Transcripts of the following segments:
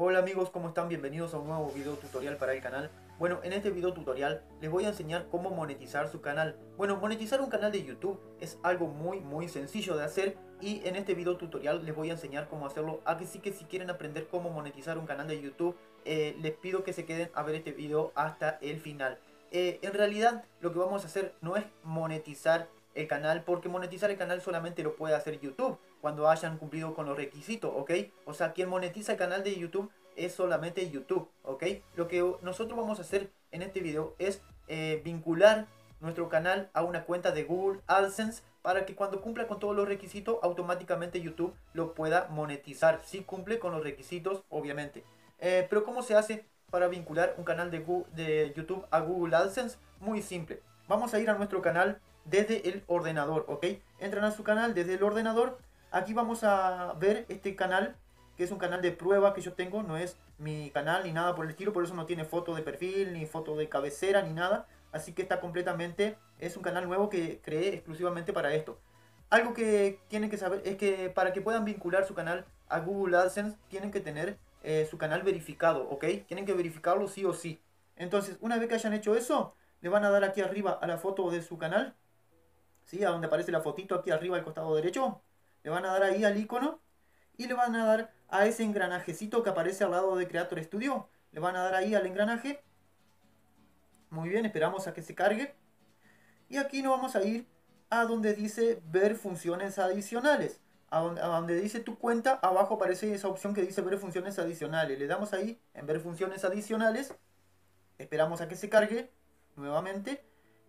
Hola amigos, ¿cómo están? Bienvenidos a un nuevo video tutorial para el canal. Bueno, en este video tutorial les voy a enseñar cómo monetizar su canal. Bueno, monetizar un canal de YouTube es algo muy muy sencillo de hacer y en este video tutorial les voy a enseñar cómo hacerlo. Así que si quieren aprender cómo monetizar un canal de YouTube, eh, les pido que se queden a ver este video hasta el final. Eh, en realidad lo que vamos a hacer no es monetizar el canal porque monetizar el canal solamente lo puede hacer YouTube cuando hayan cumplido con los requisitos, ¿ok? O sea, quien monetiza el canal de YouTube es solamente YouTube, ¿ok? Lo que nosotros vamos a hacer en este video es eh, vincular nuestro canal a una cuenta de Google AdSense para que cuando cumpla con todos los requisitos automáticamente YouTube lo pueda monetizar si cumple con los requisitos obviamente eh, pero cómo se hace para vincular un canal de, Google, de YouTube a Google AdSense muy simple vamos a ir a nuestro canal desde el ordenador, ¿ok? Entran a su canal desde el ordenador. Aquí vamos a ver este canal, que es un canal de prueba que yo tengo, no es mi canal ni nada por el estilo, por eso no tiene foto de perfil, ni foto de cabecera, ni nada. Así que está completamente, es un canal nuevo que creé exclusivamente para esto. Algo que tienen que saber es que para que puedan vincular su canal a Google AdSense, tienen que tener eh, su canal verificado, ¿ok? Tienen que verificarlo sí o sí. Entonces, una vez que hayan hecho eso, le van a dar aquí arriba a la foto de su canal ¿sí? A donde aparece la fotito aquí arriba al costado derecho. Le van a dar ahí al icono y le van a dar a ese engranajecito que aparece al lado de Creator Studio. Le van a dar ahí al engranaje. Muy bien, esperamos a que se cargue. Y aquí nos vamos a ir a donde dice ver funciones adicionales. A donde, a donde, dice tu cuenta, abajo aparece esa opción que dice ver funciones adicionales. Le damos ahí en ver funciones adicionales. Esperamos a que se cargue nuevamente.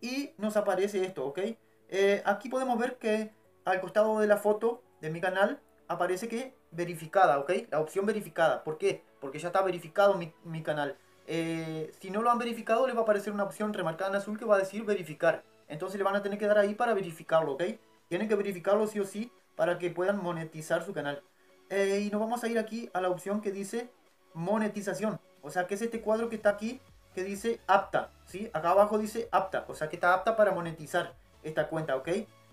Y nos aparece esto, ¿ok? Eh, aquí podemos ver que al costado de la foto de mi canal aparece que verificada, ¿ok? La opción verificada. ¿Por qué? Porque ya está verificado mi, canal. Eh, si no lo han verificado, le va a aparecer una opción remarcada en azul que va a decir verificar. Entonces le van a tener que dar ahí para verificarlo, ¿ok? Tienen que verificarlo sí o sí para que puedan monetizar su canal. Eh, y nos vamos a ir aquí a la opción que dice monetización. O sea, que es este cuadro que está aquí que dice apta, ¿sí? Acá abajo dice apta, o sea que está apta para monetizar esta cuenta, ¿ok?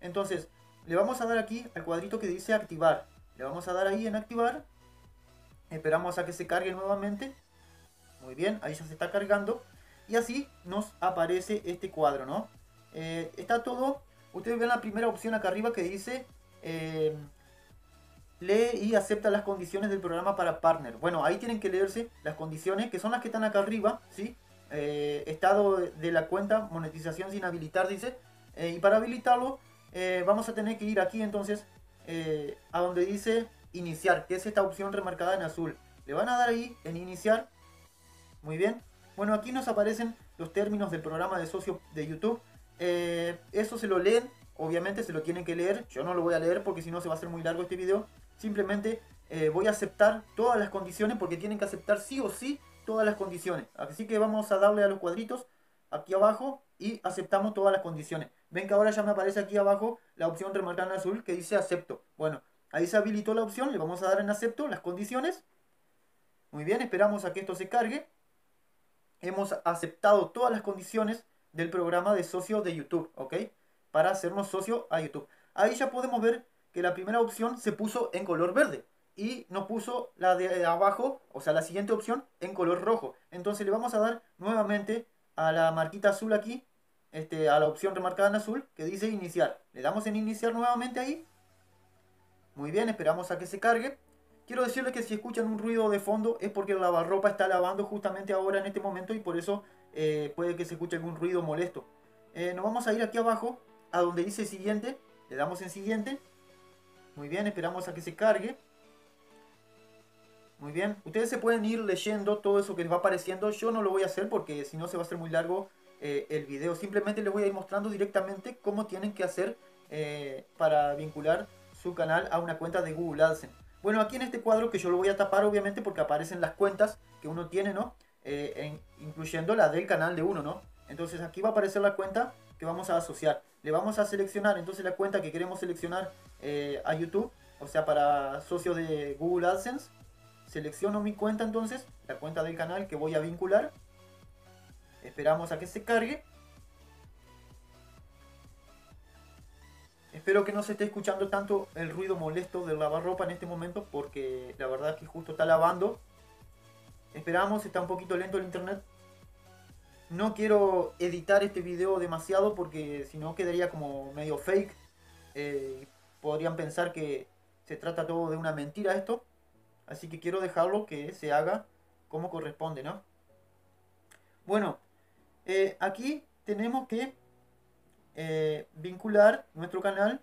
Entonces, le vamos a dar aquí al cuadrito que dice activar. Le vamos a dar ahí en activar. Esperamos a que se cargue nuevamente. Muy bien, ahí ya se está cargando. Y así nos aparece este cuadro, ¿no? Eh, está todo. Ustedes ven la primera opción acá arriba que dice... Eh, lee y acepta las condiciones del programa para partner. Bueno, ahí tienen que leerse las condiciones, que son las que están acá arriba, ¿sí? Eh, estado de la cuenta, monetización sin habilitar, dice. Eh, y para habilitarlo eh, vamos a tener que ir aquí entonces eh, a donde dice iniciar, que es esta opción remarcada en azul. Le van a dar ahí en iniciar. Muy bien. Bueno, aquí nos aparecen los términos del programa de socio de YouTube. eso se lo leen, obviamente se lo tienen que leer. Yo no lo voy a leer porque si no se va a hacer muy largo este video. Simplemente voy a aceptar todas las condiciones porque tienen que aceptar sí o sí todas las condiciones. Así que vamos a darle a los cuadritos aquí abajo y aceptamos todas las condiciones. Ven que ahora ya me aparece aquí abajo la opción remarcada en azul que dice acepto. Bueno, ahí se habilitó la opción, le vamos a dar en acepto las condiciones. Muy bien, esperamos a que esto se cargue. Hemos aceptado todas las condiciones del programa de socio de YouTube, ¿ok? Para hacernos socio a YouTube. Ahí ya podemos ver que la primera opción se puso en color verde y nos puso la de abajo, o sea, la siguiente opción en color rojo. Entonces le vamos a dar nuevamente a la marquita azul aquí, este, a la opción remarcada en azul que dice iniciar. Le damos en iniciar nuevamente ahí. Muy bien, esperamos a que se cargue. Quiero decirles que si escuchan un ruido de fondo es porque la lavarropa está lavando justamente ahora en este momento y por eso eh, puede que se escuche algún ruido molesto. Eh, nos vamos a ir aquí abajo a donde dice siguiente. Le damos en siguiente. Muy bien, esperamos a que se cargue. Muy bien, ustedes se pueden ir leyendo todo eso que les va apareciendo. Yo no lo voy a hacer porque si no se va a hacer muy largo eh, el video. Simplemente les voy a ir mostrando directamente cómo tienen que hacer eh, para vincular su canal a una cuenta de Google AdSense. Bueno, aquí en este cuadro que yo lo voy a tapar obviamente porque aparecen las cuentas que uno tiene, ¿no? Eh, incluyendo la del canal de uno, ¿no? Entonces aquí va a aparecer la cuenta que vamos a asociar. Le vamos a seleccionar entonces la cuenta que queremos seleccionar a YouTube, o sea, para socios de Google AdSense Selecciono mi cuenta entonces, la cuenta del canal que voy a vincular. Esperamos a que se cargue. Espero que no se esté escuchando tanto el ruido molesto del lavarropa en este momento porque la verdad es que justo está lavando Esperamos, está un poquito lento el internet. No quiero editar este video demasiado porque si no quedaría como medio fake. Eh, podrían pensar que se trata todo de una mentira esto. Así que quiero dejarlo que se haga como corresponde, ¿no? Bueno, eh, aquí tenemos que eh, vincular nuestro canal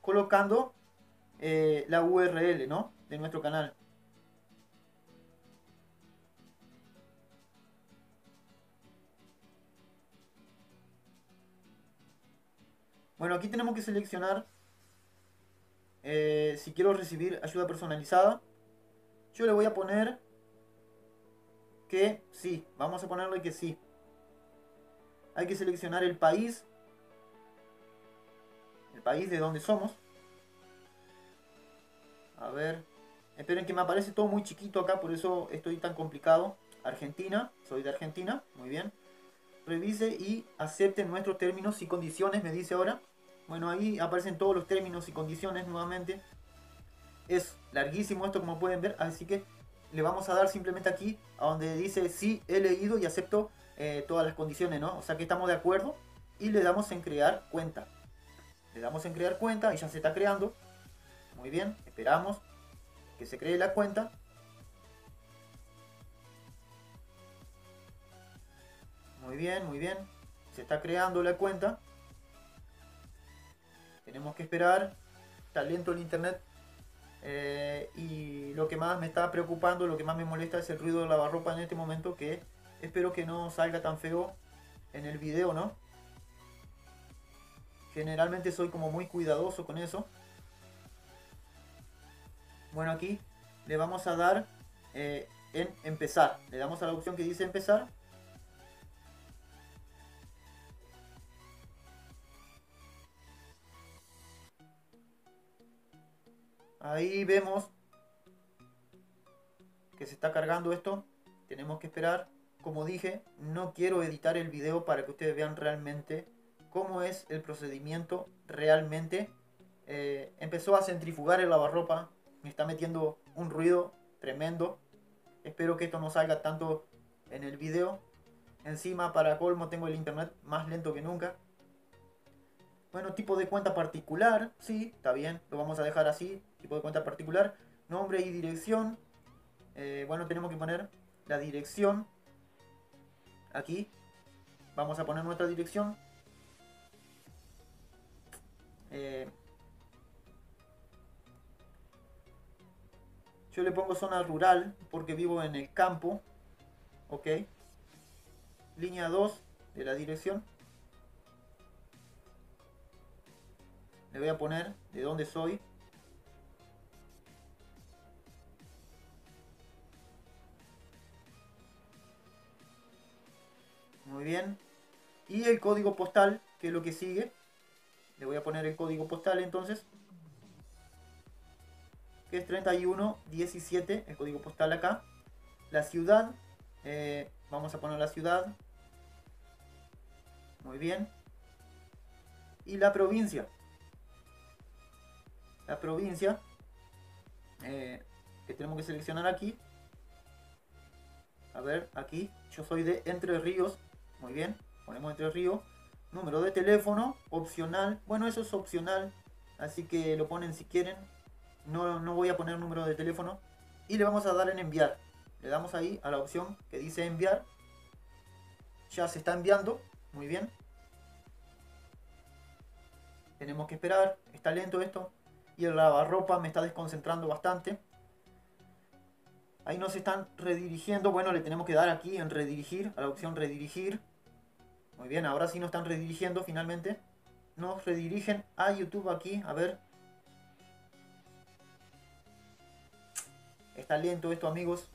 colocando la URL, ¿no? De nuestro canal. Bueno, aquí tenemos que seleccionar eh, si quiero recibir ayuda personalizada. Yo le voy a poner que sí. Vamos a ponerle que sí. Hay que seleccionar el país. El país de donde somos. A ver. Esperen que me aparece todo muy chiquito acá, por eso estoy tan complicado. Argentina, soy de Argentina, muy bien. Revise y acepte nuestros términos y condiciones, me dice ahora. Bueno, ahí aparecen todos los términos y condiciones nuevamente. Es larguísimo esto como pueden ver, así que le vamos a dar simplemente aquí a donde dice sí he leído y acepto eh, todas las condiciones, ¿no? O sea que estamos de acuerdo y le damos en crear cuenta. Le damos en crear cuenta y ya se está creando. Muy bien, esperamos que se cree la cuenta. Muy bien, muy bien. Se está creando la cuenta. Tenemos que esperar. Está lento el internet. Eh, y lo que más me está preocupando, lo que más me molesta es el ruido de lavarropa en este momento que espero que no salga tan feo en el video, ¿no? Generalmente soy como muy cuidadoso con eso. Bueno, aquí le vamos a dar eh, en empezar. Le damos a la opción que dice empezar Ahí vemos que se está cargando esto. Tenemos que esperar. Como dije, no quiero editar el video para que ustedes vean realmente cómo es el procedimiento realmente. Eh, empezó a centrifugar el lavarropa. Me está metiendo un ruido tremendo. Espero que esto no salga tanto en el video. Encima, para colmo, tengo el internet más lento que nunca. Bueno, tipo de cuenta particular, sí, está bien, lo vamos a dejar así, tipo de cuenta particular, nombre y dirección. Eh, bueno, tenemos que poner la dirección aquí. Vamos a poner nuestra dirección. Eh, yo le pongo zona rural porque vivo en el campo. Ok. Línea 2 de la dirección. Le voy a poner de dónde soy. Bien. Y el código postal, que es lo que sigue. Le voy a poner el código postal entonces. Que es 3117, el código postal acá. La ciudad. Eh, vamos a poner la ciudad. Muy bien. Y la provincia la provincia eh, que tenemos que seleccionar aquí. A ver, aquí yo soy de Entre Ríos. Muy bien, ponemos Entre Ríos. Número de teléfono, opcional. Bueno, eso es opcional, así que lo ponen si quieren. No, no voy a poner número de teléfono. Y le vamos a dar en enviar. Le damos ahí a la opción que dice enviar. Ya se está enviando. Muy bien. Tenemos que esperar. Está lento esto y el lavarropa me está desconcentrando bastante. Ahí nos están redirigiendo. Bueno, le tenemos que dar aquí en redirigir, a la opción redirigir. Muy bien, ahora sí nos están redirigiendo finalmente. Nos redirigen a YouTube aquí, a ver. Está lento esto, amigos.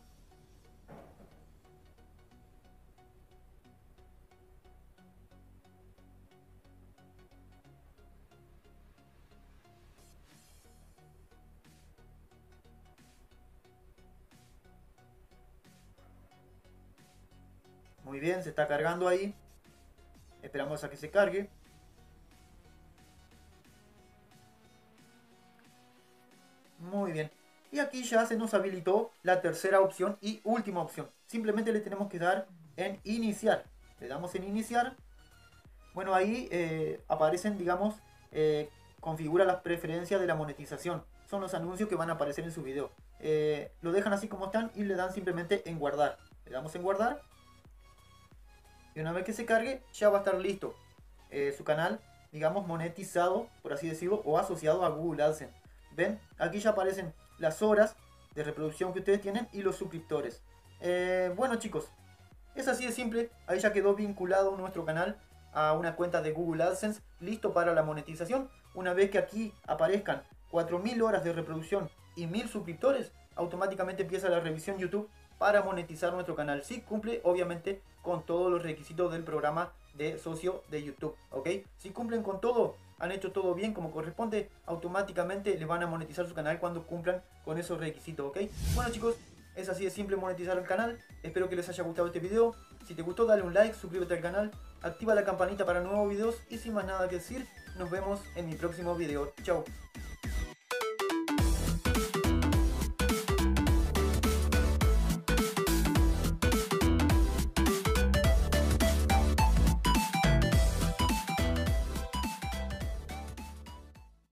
Muy bien, se está cargando ahí. Esperamos a que se cargue. Muy bien. Y aquí ya se nos habilitó la tercera opción y última opción. Simplemente le tenemos que dar en iniciar. Le damos en iniciar. Bueno, ahí eh, aparecen, digamos, eh, configura las preferencias de la monetización. Son los anuncios que van a aparecer en su video. Eh, lo dejan así como están y le dan simplemente en guardar. Le damos en guardar. Y una vez que se cargue, ya va a estar listo su canal, digamos, monetizado, por así decirlo, o asociado a Google AdSense. ¿Ven? Aquí ya aparecen las horas de reproducción que ustedes tienen y los suscriptores. bueno chicos, es así de simple, ahí ya quedó vinculado nuestro canal a una cuenta de Google AdSense listo para la monetización. Una vez que aquí aparezcan 4.000 horas de reproducción y 1.000 suscriptores, automáticamente empieza la revisión YouTube para monetizar nuestro canal. Si cumple, obviamente, con todos los requisitos del programa de socio de YouTube, ¿ok? Si cumplen con todo, han hecho todo bien como corresponde, automáticamente le van a monetizar su canal cuando cumplan con esos requisitos, ¿ok? Bueno chicos, es así de simple monetizar el canal. Espero que les haya gustado este video. Si te gustó dale un like, suscríbete al canal, activa la campanita para nuevos videos y sin más nada que decir, nos vemos en mi próximo video. Chao.